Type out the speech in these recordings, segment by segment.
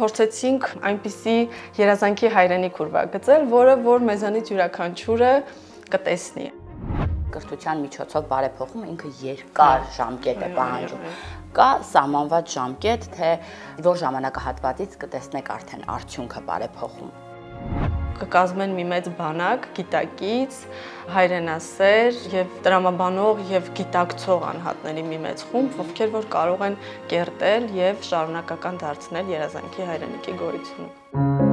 փորձեցինք այնպիսի երազանքի հայրենիք ուրվագծել, որը որ մեզանից յուրաքանչյուրը կտեսնի կրթության միջոցով բարեփոխումը ինքը երկար ժամկետ է պահանջում։ Կա սահմանված ժամկետ, թե որ ժամանակահատվածից կտեսնեք արդեն արդյունքը բարեփոխում կկազմեն մի մեծ բանակ գիտակից, հայրենասեր եւ տրամաբանող եւ գիտակցող անհատների մի մեծ խումբ, ովքեր որ կարող են կերտել եւ շարունակական դարձնել երազանքի հայրենիքի գոյությունը։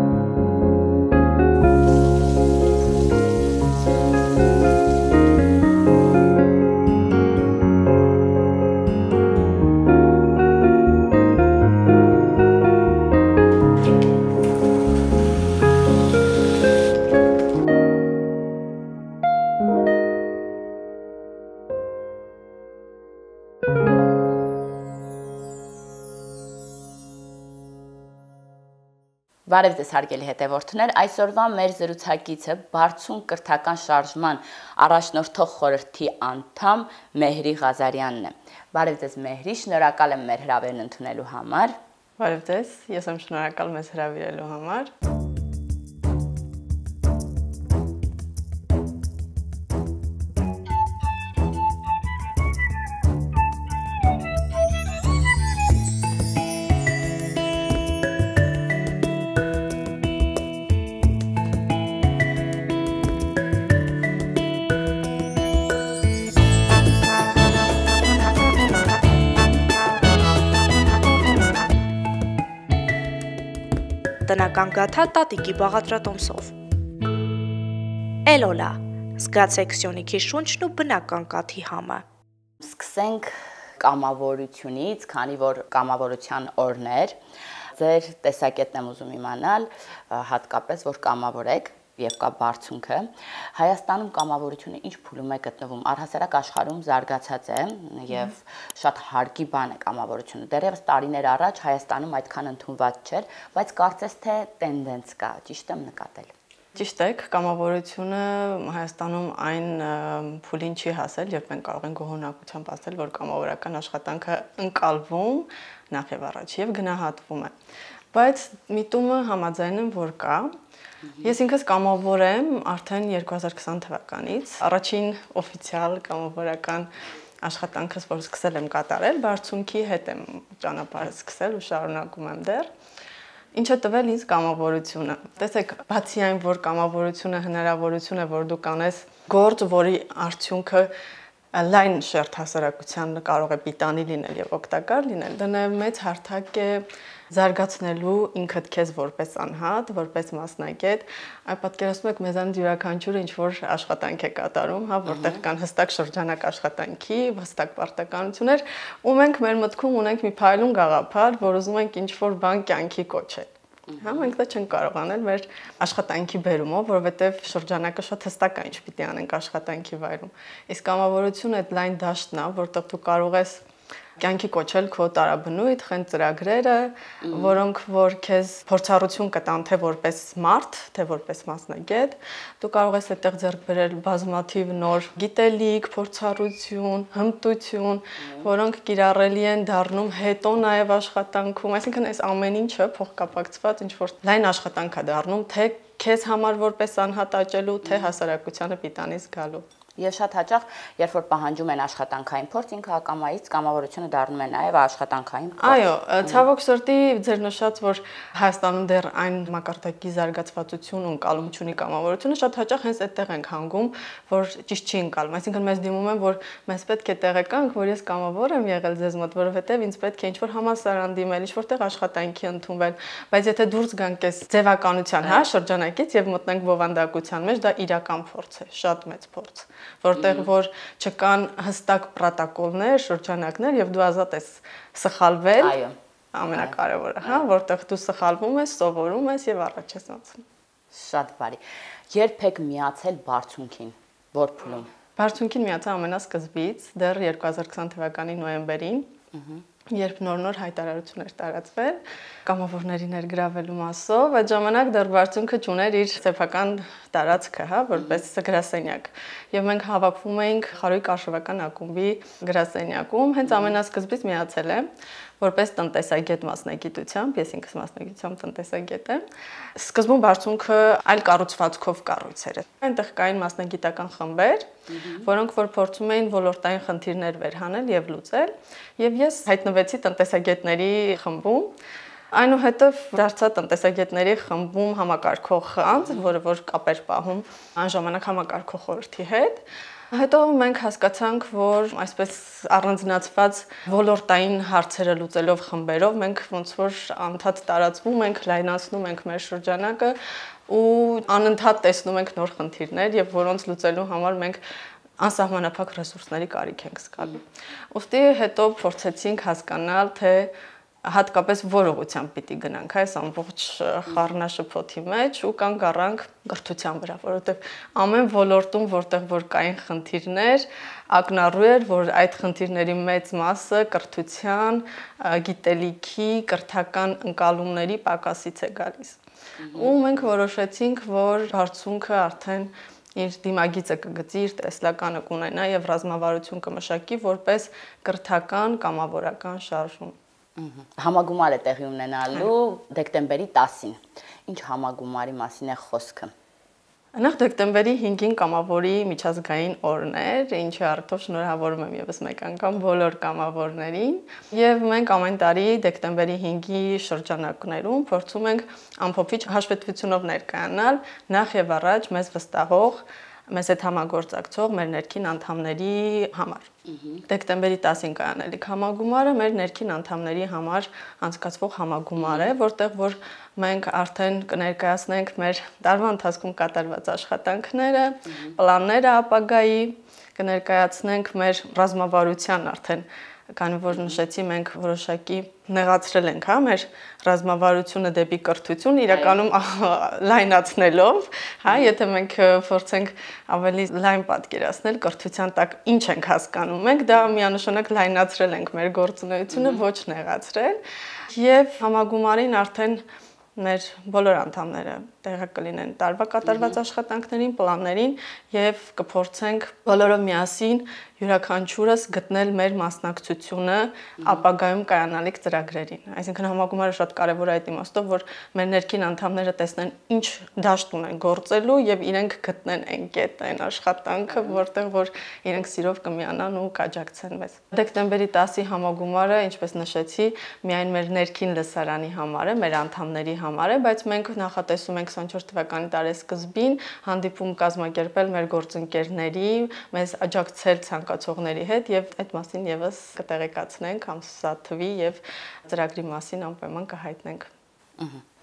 Բարև ձեզ հարգելի հետևորդներ, այսօրվա մեր զրուցակիցը Բարցուն կրթական շարժման առաջնորդող խորհրդի անդամ Մեհրի Ղազարյանն է։ Բարև ձեզ Մեհրի, շնորհակալ եմ մեր հրավերն ընդունելու համար։ Բարև ձեզ, ես եմ շնորհակալ մեզ հրավիրելու համար։ տնական գաթա տատիկի բաղադրատոմսով։ Էլոլա, զգացեք սյոնիքի շունչն ու բնական կաթի համը։ Սկսենք կամավորությունից, քանի որ կամավորության օրներ, ձեր տեսակետն եմ ուզում իմանալ, հատկապես որ կամավոր եք, եւ կա բարձունքը Հայաստանում կամավորությունը ինչ փուլում է գտնվում առհասարակ աշխարհում զարգացած է եւ շատ հարգի բան է կամավորությունը դեռևս տարիներ առաջ Հայաստանում այդքան ընդունված չէր բայց կարծես թե տենդենց կա ճիշտ եմ նկատել Ճիշտ է, կամավորությունը Հայաստանում այն փուլին չի հասել, երբ մենք կարող ենք գոհունակությամբ ասել, որ կամավորական աշխատանքը ընկալվում նախ եւ առաջ եւ գնահատվում է։ Բայց միտումը համաձայն եմ, որ կա, Ես ինքս կամավոր եմ արդեն 2020 թվականից։ Առաջին օֆիցիալ կամավորական աշխատանքս, որ սկսել եմ կատարել, բարձունքի հետ եմ ճանապարհը սկսել ու շարունակում եմ դեռ։ Ինչը տվել ինձ կամավորությունը։ Տեսեք, բացի այն, որ կամավորությունը հնարավորություն է, որ դու կանես գործ, որի արդյունքը լայն շերտ հասարակության կարող է պիտանի լինել եւ օգտակար լինել, դա նաեւ մեծ հարթակ է զարգացնելու ինքդ քեզ որպես անհատ, որպես մասնակետ, այ պատկերացնում եք մեզանից յուրաքանչյուրը ինչ որ աշխատանք է կատարում, հա, որտեղ կան հստակ շրջանակ աշխատանքի, հստակ պարտականություններ, ու մենք մեր մտքում ունենք մի փայլուն գաղափար, որ ուզում ենք ինչ որ բան կյանքի կոչել։ Հա մենք դա չենք կարող անել մեր աշխատանքի բերումով, որովհետև շրջանակը շատ հստակ է ինչ պիտի անենք աշխատանքի վայրում։ Իսկ կամավորությունը այդ լայն դաշտն է, որտեղ դու կարող ես կյանքի կոչել քո տարաբնույթ, խեն ծրագրերը, որոնք որ քեզ փորձառություն կտան թե որպես մարդ, թե որպես մասնագետ, դու կարող ես այդտեղ ձեռք բերել բազմաթիվ նոր գիտելիք, փորձառություն, հմտություն, որոնք կիրառելի են դառնում հետո նաև աշխատանքում, այսինքն այս ամեն ինչը փոխկապակցված ինչ որ լայն աշխատանք է դառնում, թե քեզ համար որպես անհատ աճելու, թե հասարակությանը պիտանից գալու։ Եվ շատ հաճախ, երբ որ պահանջում են աշխատանքային փորձ, ինքը հակամայից կամավորությունը դառնում է նաև աշխատանքային փորձ։ Այո, ցավոք սրտի ձեր նշած, որ Հայաստանում դեռ այն մակարդակի զարգացվածություն ու կալում չունի կամավորությունը, շատ հաճախ հենց այդտեղ ենք հանգում, որ ճիշտ չի ընկալում։ Այսինքն մեզ դիմում են, որ մեզ պետք է տեղեկանք, որ ես կամավոր եմ եղել ձեզ մոտ, որովհետև ինձ պետք է ինչ-որ համասարան դիմել, ինչ-որ տեղ աշխատանքի ընդունվել, բայց եթե դուրս գանք այս ձևականության, հա, շրջանակից եւ մտնենք բովանդակության մեջ, դա իրական փորձ է, շատ մեծ փորձ որտեղ որ չկան հստակ պրոտոկոլներ, շրջանակներ եւ դու ազատ ես սխալվել։ Այո ամենակարևորը, հա, որտեղ դու սխալվում ես, սովորում ես եւ առաջ ես անցնում։ Շատ բարի։ Երբ եք միացել բարձունքին, որ փուլում։ Բարձունքին միացա ամենասկզբից, դեռ 2020 թվականի նոյեմբերին։ Ահա երբ նոր-նոր հայտարարություններ տարածվել կամավորների ներգրավելու մասով, այդ ժամանակ դեռ բարձունքը ճուներ իր սեփական տարածքը, հա, որպես գրասենյակ։ Եւ մենք հավաքվում էինք Խարույկ արշավական ակումբի գրասենյակում, հենց ամենասկզբից միացել եմ որպես տնտեսագետ մասնագիտությամբ, ես ինքս մասնագիտությամբ տնտեսագետ եմ։ Սկզբում բարձունքը այլ կառուցվածքով կառույց էր։ Այնտեղ կային մասնագիտական խմբեր, որոնք որ փորձում էին ոլորտային խնդիրներ վերհանել եւ լուծել, եւ ես հայտնվեցի տնտեսագետների խմբում Այնուհետև դարձա տնտեսագետների խմբում համակարգող անձ, որը որ կապեր պահում այն ժամանակ համակարգող խորհրդի հետ։ Հետո մենք հասկացանք, որ այսպես առանձնացված ոլորտային հարցերը լուծելով խմբերով մենք ոնց որ անդադ տարածվում ենք, լայնացնում ենք մեր շրջանակը ու անընդհատ տեսնում ենք նոր խնդիրներ եւ որոնց լուծելու համար մենք անսահմանափակ ռեսուրսների կարիք ենք զգալու։ Ոստի հետո փորձեցինք հասկանալ, թե հատկապես որ ուղությամբ պիտի գնանք այս ամբողջ խառնաշփոթի մեջ ու կանգ առանք կրթության վրա, որովհետև ամեն ոլորտում, որտեղ որ կային խնդիրներ, ակնառու էր, որ այդ խնդիրների մեծ մասը կրթության, գիտելիքի, կրթական ընկալումների պակասից է գալիս։ Ու մենք որոշեցինք, որ հարցունքը արդեն իր դիմագիծը կգծի, իր տեսլականը կունենա եւ ռազմավարություն կմշակի որպես կրթական կամավորական շարժում։ Համագումար է տեղի ունենալու դեկտեմբերի 10-ին։ Ինչ համագումարի մասին է խոսքը։ Նախ դեկտեմբերի 5-ին կամավորի միջազգային օրն էր, ինչի առթով շնորհավորում եմ եւս մեկ անգամ բոլոր կամավորներին, եւ մենք ամեն տարի դեկտեմբերի 5-ի շրջանակներում փորձում ենք ամփոփիչ հաշվետվությունով ներկայանալ նախ եւ առաջ մեզ վստահող մեզ հետ համագործակցող մեր ներքին անդամների համար։ Դեկտեմբերի 10-ին կայանելիք համագումարը մեր ներքին անդամների համար անցկացվող համագումար է, որտեղ որ մենք արդեն կներկայացնենք մեր տարվա ընթացքում կատարված աշխատանքները, պլանները ապագայի, կներկայացնենք մեր ռազմավարության արդեն քանի որ նշեցի մենք որոշակի նեղացրել ենք, հա, մեր ռազմավարությունը դեպի կրթություն իրականում լայնացնելով, հա, եթե մենք փորձենք ավելի լայն պատկերացնել կրթության տակ ինչ ենք հասկանում մենք, դա միանշանակ լայնացրել ենք մեր գործունեությունը, ոչ նեղացրել։ Եվ համագումարին արդեն մեր բոլոր անդամները տեղակ կլինեն տարվա կատարված աշխատանքներին, պլաններին եւ կփորձենք բոլորը միասին յուրաքանչյուրս գտնել մեր մասնակցությունը ապագայում կայանալիք ծրագրերին։ Այսինքն համագումարը շատ կարևոր է այդ իմաստով, որ մեր ներքին անդամները տեսնեն ինչ դաշտ ունեն գործելու եւ իրենք գտնեն այն կետ, այն աշխատանքը, որտեղ որ իրենք սիրով կմիանան ու կաջակցեն մեզ։ Դեկտեմբերի 10-ի համագումարը, ինչպես նշեցի, միայն մեր ներքին լսարանի համար է, մեր անդամների համար է, բայց մենք նախատեսում ենք 24 թվականի տարեսկզբին հանդիպում կազմակերպել մեր գործընկերների, մեզ աջակցել ցանկ ցանկացողների հետ եւ այդ մասին եւս կտեղեկացնենք ամսաթվի եւ ծրագրի մասին անպայման կհայտնենք։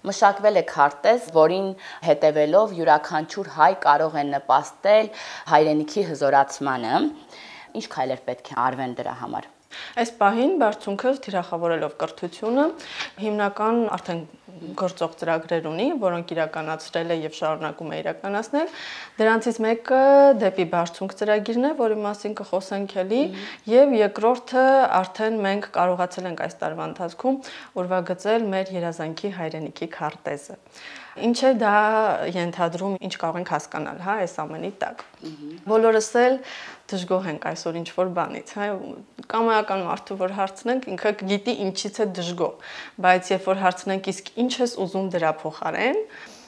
Մշակվել է քարտեզ, որին հետևելով յուրաքանչյուր հայ կարող է նպաստել հայրենիքի հզորացմանը։ Ինչ քայլեր պետք է արվեն դրա համար։ Այս պահին բարձունքը թիրախավորելով կրթությունը հիմնական արդեն գործող ծրագրեր ունի, որոնք իրականացրել է եւ շարունակում է իրականացնել։ Դրանցից մեկը դեպի բարձունք ծրագիրն է, որի մասին կխոսենք էլի, եւ երկրորդը արդեն մենք կարողացել ենք այս տարվա ընթացքում ուրվագծել մեր երազանքի հայրենիքի քարտեզը։ Ինչ է դա ենթադրում, ինչ կարող ենք հասկանալ, հա, այս ամենի տակ։ Բոլորս էլ դժգոհ ենք այսօր ինչ որ բանից, հա, կամայական մարդու որ հարցնենք, ինքը գիտի ինչից է դժգոհ, բայց երբ որ հարցնենք իսկ ինչ ես ուզում դրա փոխարեն,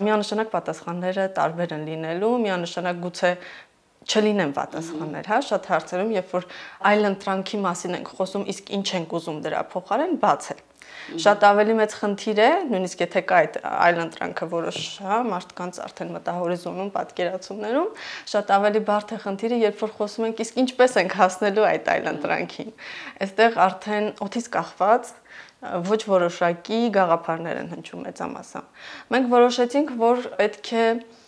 միանշանակ պատասխանները տարբեր են լինելու, միանշանակ գուցե չլինեն պատասխաններ, հա, շատ հարցերում, երբ որ այլ ընտրանքի մասին ենք խոսում, իսկ ինչ ենք ուզում դրա փոխարեն, բաց է Շատ ավելի մեծ խնդիր է, նույնիսկ եթե կա այդ այլ ընտրանքը որոշ, հա, մարդկանց արդեն մտահորիզոնում, պատկերացումներում, շատ ավելի բարդ է խնդիրը, երբ որ խոսում ենք, իսկ ինչպես ենք հասնելու այդ այլ ընտրանքին։ Այստեղ արդեն օթից կախված ոչ որոշակի գաղափարներ են հնչում մեծամասամբ։ Մենք որոշեցինք, որ պետք է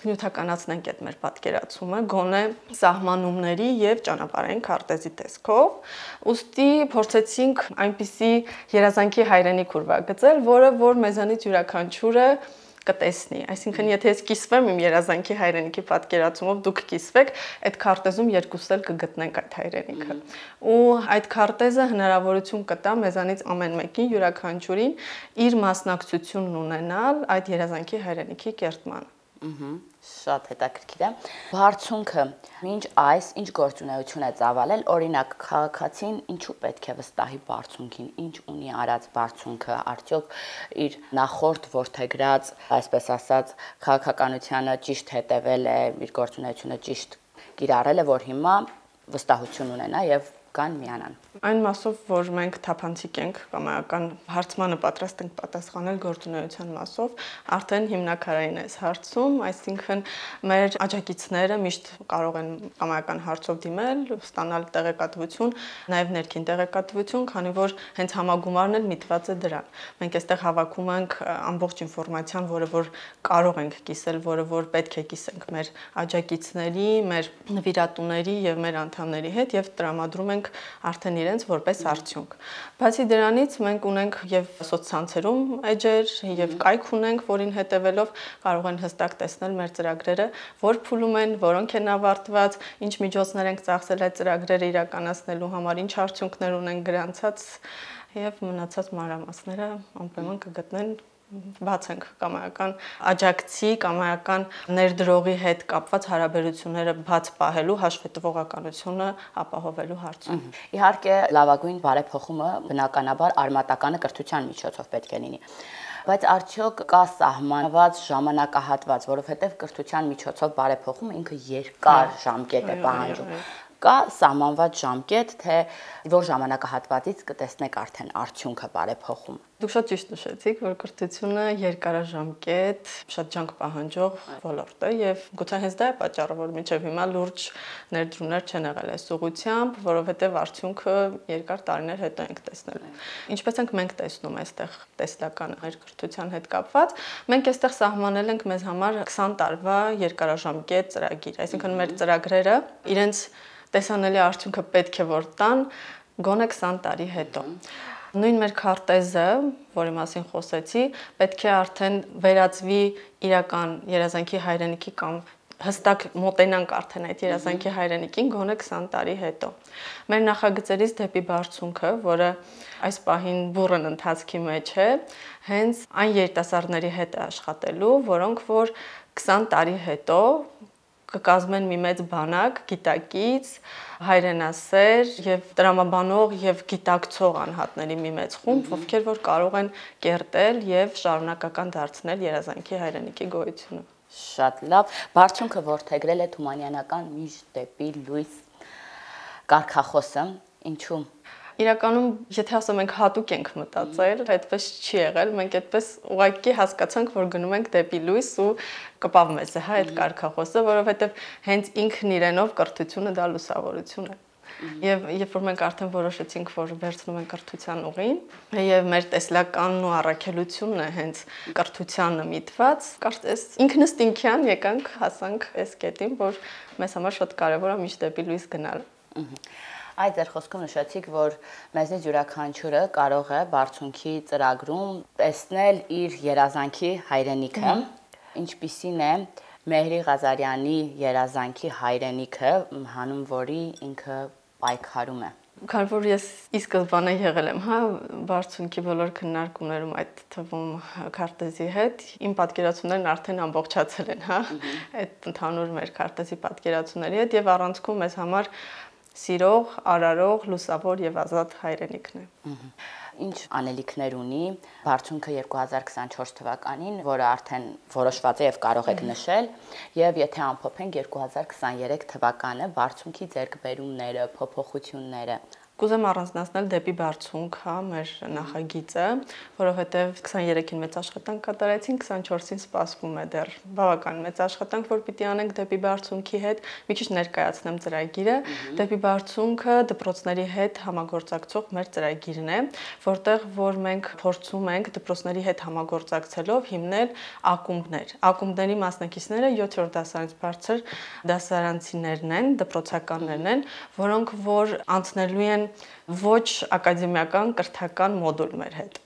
նյութականացնենք այդ մեր պատկերացումը գոնե սահմանումների եւ ճանապարհային քարտեզի տեսքով։ Ոստի փորձեցինք այնպիսի երազանքի հայրենիք ուրվագծել, որը որ մեզանից յուրաքանչյուրը կտեսնի։ Այսինքն, եթե ես կիսվեմ իմ երազանքի հայրենիքի պատկերացումով, դուք կիսվեք, այդ քարտեզում երկուսս էլ կգտնենք այդ հայրենիքը։ Ու այդ քարտեզը հնարավորություն կտա մեզանից ամեն մեկին յուրաքանչյուրին իր մասնակցությունն ունենալ այդ երազանքի հայրենիքի կերտման Ահա, շատ հետաքրքիր է։ Բարձունքը ինչ այս ինչ գործունեություն է ծավալել, օրինակ քաղաքացին ինչու պետք է վստահի բարձունքին, ինչ ունի արած բարձունքը, արդյոք իր նախորդ որթեգրած, այսպես ասած, քաղաքականությունը ճիշտ հետևել է, իր գործունեությունը ճիշտ գիրառել է, որ հիմա վստահություն ունենա եւ կան միանան։ Այն մասով, որ մենք թափանցիկ ենք կամայական հարցմանը պատրաստ ենք պատասխանել գործունեության մասով, արդեն հիմնակարային է հարցում, այսինքն մեր աջակիցները միշտ կարող են կամայական հարցով դիմել, ստանալ տեղեկատվություն, նաև ներքին տեղեկատվություն, քանի որ հենց համագումարն էլ միտված է դրան։ Մենք այստեղ հավաքում ենք ամբողջ ինֆորմացիան, որը որ կարող ենք կիսել, որը որ պետք է կիսենք մեր աջակիցների, մեր նվիրատուների եւ մեր անդամների հետ եւ տրամադրում ենք արդեն իրենց որպես արդյունք։ Բացի դրանից մենք ունենք եւ սոցցանցերում էջեր եւ կայք ունենք, որին հետեւելով կարող են հստակ տեսնել մեր ծրագրերը, որ փուլում են, որոնք են ավարտված, ինչ միջոցներ ենք ծախսել այդ ծրագրերը իրականացնելու համար, ինչ արդյունքներ ունեն գրանցած եւ մնացած մանրամասները անպայման կգտնեն բաց ենք կամայական աջակցի, կամայական ներդրողի հետ կապված հարաբերությունները բաց պահելու հաշվետվողականությունը ապահովելու հարցում։ Իհարկե, լավագույն բարեփոխումը բնականաբար արմատականը կրթության միջոցով պետք է լինի բայց արդյոք կա սահմանված ժամանակահատված, որովհետև կրթության միջոցով բարեփոխումը ինքը երկար ժամկետ է պահանջում կա սահմանված ժամկետ, թե որ ժամանակահատվածից կտեսնեք արդեն արդյունքը բարեփոխում։ Դուք շատ ճիշտ նշեցիք, որ կրթությունը երկարաժամկետ, շատ ջանք պահանջող ոլորտ է եւ գուցե հենց դա է պատճառը, որ մինչեւ հիմա լուրջ ներդրումներ չեն եղել այս ուղությամբ, որովհետեւ արդյունքը երկար տարիներ հետո ենք տեսնել։ Ինչպես ենք մենք տեսնում այստեղ տեսլական այդ կրթության հետ կապված, մենք այստեղ սահմանել ենք մեզ համար 20 տարվա երկարաժամկետ ծրագիր, այսինքն մեր ծրագրերը իրենց տեսանելի արդյունքը պետք է որ տան գոնե 20 տարի հետո։ Նույն մեր քարտեզը, որի մասին խոսեցի, պետք է արդեն վերածվի իրական երազանքի հայրենիքի կամ հստակ մոտենանք արդեն այդ երազանքի հայրենիքին գոնե 20 տարի հետո։ Մեր նախագծերից դեպի բարձունքը, որը այս պահին բուրըն ընթացքի մեջ է, հենց այն երիտասարդների հետ է աշխատելու, որոնք որ 20 տարի հետո կկազմեն մի մեծ բանակ գիտակից, հայրենասեր եւ տրամաբանող եւ գիտակցող անհատների մի մեծ խումբ, ովքեր որ կարող են կերտել եւ շարունակական դարձնել երազանքի հայրենիքի գոյությունը։ Շատ լավ։ Բարձունքը որթեգրել է Թումանյանական միշտ դեպի լույս կարկախոսը, ինչու՞ իրականում եթե ասում ենք հատուկ ենք մտածել, այդպես չի եղել, մենք այդպես ուղղակի հասկացանք, որ գնում ենք դեպի լույս ու կպավ մեզ է, հա, այդ կարկախոսը, որովհետև հենց ինքն իրենով կրթությունը դա լուսավորություն է։ Եվ երբ որ մենք արդեն որոշեցինք, որ վերցնում ենք կրթության ուղին, եւ մեր տեսլականն ու առաքելությունն է հենց կրթությանը միտված, կարծես ինքնստինքյան եկանք հասանք այս կետին, որ մեզ համար շատ կարեւոր է միշտ դեպի լույս գնալ։ Այդ ձեր խոսքում նշեցիք, որ մեզնից յուրաքանչյուրը կարող է բարձունքի ծրագրում տեսնել իր երազանքի հայրենիքը, ինչպիսին է Մեհրի Ղազարյանի երազանքի հայրենիքը, հանուն որի ինքը պայքարում է։ Քանի որ ես ի սկզբանե եղել եմ, հա, բարձունքի բոլոր քննարկումներում այդ թվում քարտեզի հետ, իմ պատկերացումներն արդեն ամբողջացել են, հա, այդ ընդհանուր մեր քարտեզի պատկերացումների հետ եւ առանցքում մեզ համար սիրող, արարող, լուսավոր եւ ազատ հայրենիքն է։ Ինչ անելիքներ ունի Բարձունքը 2024 թվականին, որը արդեն որոշված է եւ կարող եք նշել, եւ եթե ամփոփենք 2023 թվականը Բարձունքի ձեռքբերումները, փոփոխությունները, Կուզեմ առանձնացնել դեպի բարձունք, հա, մեր նախագիծը, որովհետև 23-ին մեծ աշխատանք կատարեցին, 24-ին սպասվում է դեռ բավական մեծ աշխատանք, որ պիտի անենք դեպի բարձունքի հետ։ Մի քիչ ներկայացնեմ ծրագիրը։ Դեպի բարձունքը դպրոցների հետ համագործակցող մեր ծրագիրն է, որտեղ որ մենք փորձում ենք դպրոցների հետ համագործակցելով հիմնել ակումբներ։ Ակումբների մասնակիցները 7-րդ դասարանից բարձր դասարանցիներն են, դպրոցականներն են, որոնք որ անցնելու են ոչ ակադեմիական կրթական մոդուլ մեր հետ։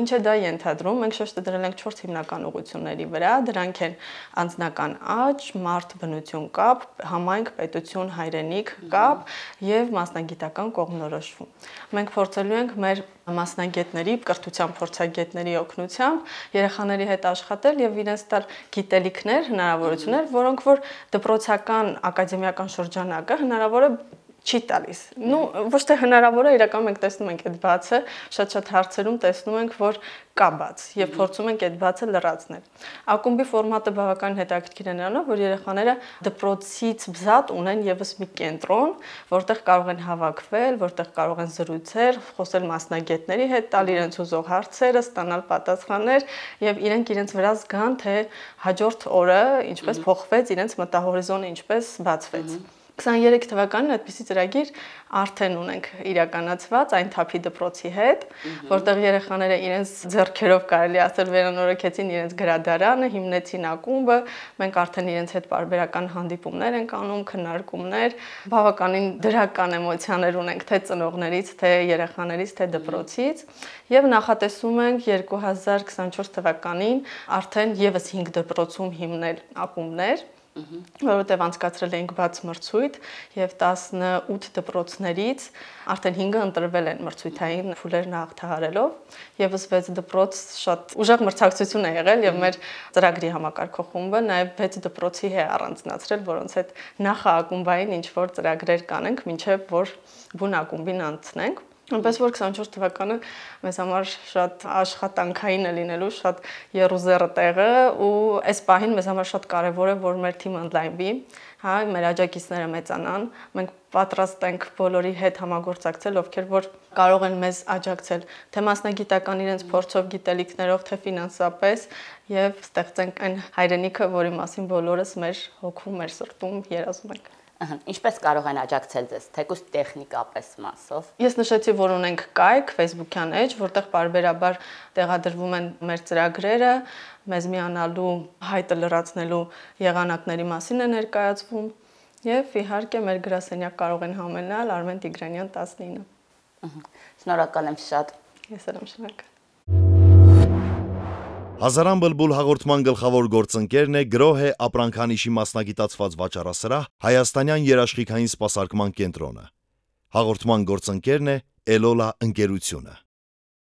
Ինչ է դա ենթադրում։ Մենք շեշտը դրել ենք 4 հիմնական ուղությունների վրա, դրանք են անձնական աճ, մարդ բնություն կապ, համայնք, պետություն, հայրենիք կապ եւ մասնագիտական կողմնորոշում։ Մենք փորձելու ենք մեր մասնագետների, կրթության փորձագետների օգնությամբ երեխաների հետ աշխատել եւ իրենց տալ գիտելիքներ, հնարավորություններ, որոնք որ դպրոցական ակադեմիական շրջանակը հնարավոր է չի տալիս։ Ну, ոչ թե հնարավոր է, իրական մենք տեսնում ենք այդ բացը, շատ-շատ հարցերում տեսնում ենք, որ կա բաց եւ փորձում ենք այդ բացը լրացնել։ Ակումբի ֆորմատը բավական հետաքրքիր է նրանով, որ երեխաները դպրոցից բզատ ունեն եւս մի կենտրոն, որտեղ կարող են հավաքվել, որտեղ կարող են զրուցել, խոսել մասնագետների հետ, տալ իրենց ուզող հարցերը, ստանալ պատասխաններ եւ իրենք իրենց վրա զգան, թե հաջորդ օրը ինչպես փոխվեց իրենց մտահորիզոնը, ինչպես բացվեց։ -hmm 23 թվականին այդպիսի ծրագիր արդեն ունենք իրականացված այն թափի դպրոցի հետ, որտեղ երեխաները իրենց ձեռքերով կարելի ասել վերանորոգեցին իրենց գրադարանը, հիմնեցին ակումբը, մենք արդեն իրենց հետ բարբերական հանդիպումներ ենք անում, քննարկումներ, բավականին դրական էմոցիաներ ունենք թե ծնողներից, թե երեխաներից, թե դպրոցից, եւ նախատեսում ենք 2024 թվականին արդեն եւս 5 դպրոցում հիմնել ակումբներ որովհետև անցկացրել էինք բաց մրցույթ եւ 18 դպրոցներից արդեն 5-ը ընտրվել են մրցույթային փուլերն հաղթահարելով եւս 6 դպրոց շատ ուժեղ մրցակցություն է եղել եւ մեր ծրագրի համակարգող նաեւ 6 դպրոցի է առանձնացրել, որոնց հետ նախաակումբային ինչ որ ծրագրեր կանենք, ինչեւ որ բուն ակումբին անցնենք Այնպես որ 24 թվականը մեզ համար շատ աշխատանքային է լինելու, շատ երուզերը տեղը ու այս պահին մեզ համար շատ կարևոր է, որ մեր թիմը ընդլայնվի, հա, մեր աջակիցները մեծանան։ Մենք պատրաստ ենք բոլորի հետ համագործակցել, ովքեր որ կարող են մեզ աջակցել, թե մասնագիտական իրենց փորձով, գիտելիքներով, թե ֆինանսապես եւ ստեղծենք այն հայրենիքը, որի մասին բոլորս մեր հոգում, մեր սրտում երազում ենք։ Ինչպես կարող են աջակցել ձեզ, թեկուզ տեխնիկապես մասով։ Ես նշեցի, որ ունենք կայք Facebook-յան էջ, որտեղ բարբերաբար տեղադրվում են մեր ծրագրերը, մեզ միանալու, հայտը լրացնելու եղանակների մասին է ներկայացվում եւ իհարկե մեր գրասենյակ կարող են համենալ Արմեն Տիգրանյան 19։ Շնորհակալ եմ շատ։ Ես եմ շնորհակալ։ Հազարան բլբուլ հաղորդման գլխավոր գործընկերն է գրոհ է ապրանքանիշի մասնագիտացված վաճառասրահ Հայաստանյան երաշխիքային սպասարկման կենտրոնը։ Հաղորդման գործընկերն է Էլոլա ընկերությունը։